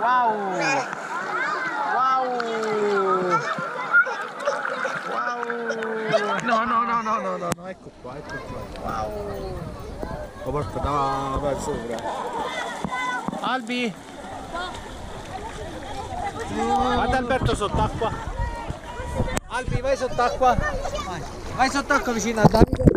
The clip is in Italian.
wow! Wow! Wow! No, no, no, no, no, no, no, ecco qua, ecco qua. Wow! Oh porca, no, vai sopra. Albi! No. Guarda Alberto sott'acqua. Albi, vai sott'acqua. Vai, vai sott'acqua vicino a Davide.